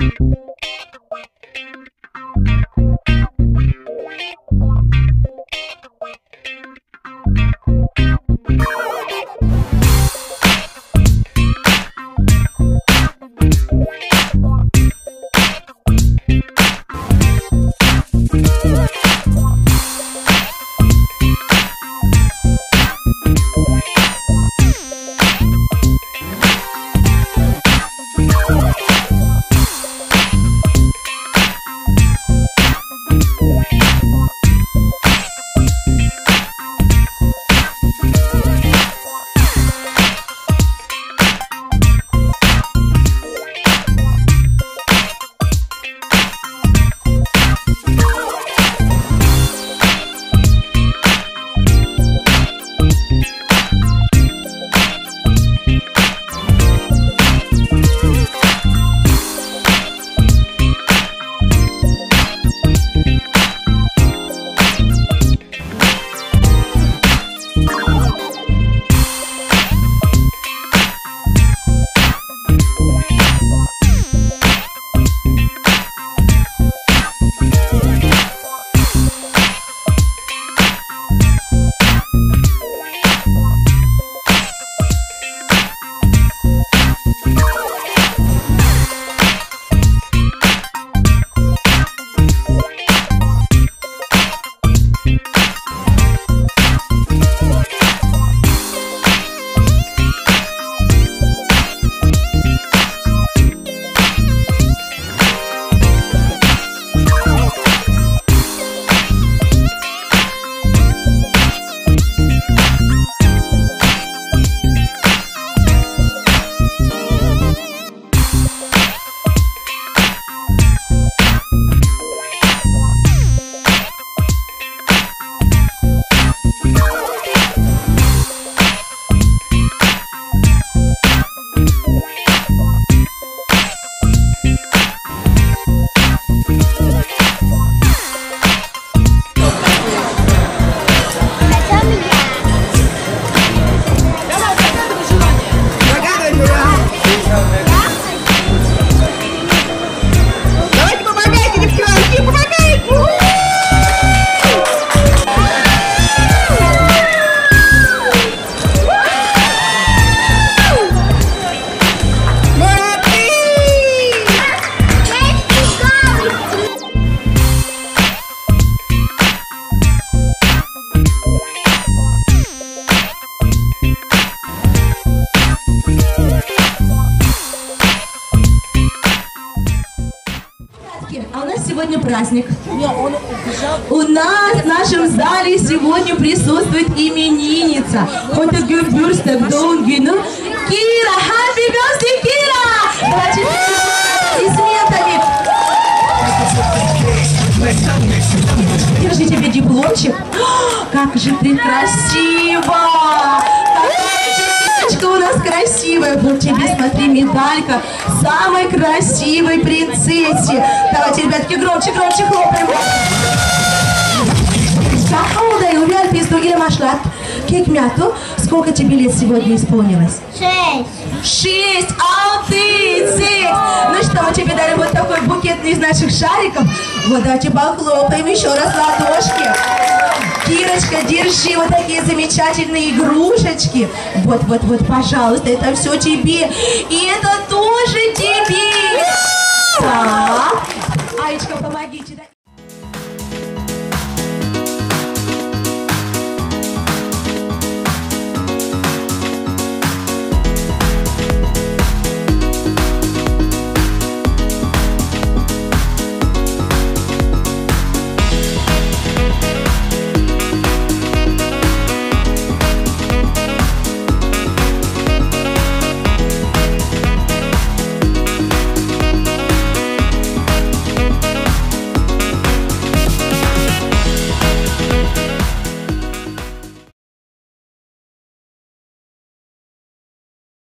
Давайте праздник. У нас в нашем зале сегодня присутствует именинница. Heute Geburtstag Донгину. Кира, happy birthday, Кира! Давайте аплодисментами. Держи тебе дипломчик. Как же ты красиво! Тебе, смотри, медалька самой красивой принцессе. Давайте, ребятки, громче, громче хлопаем. Сахауда и увял пизду или машлат. Кек мяту. Сколько тебе лет сегодня исполнилось? Шесть. Шесть, алтыцик! Ну что, мы тебе дали вот такой букет из наших шариков. Вот давайте похлопаем еще раз ладошки. Кирочка, держи вот такие замечательные игрушечки. Вот, вот, вот, пожалуйста, это все тебе. И это.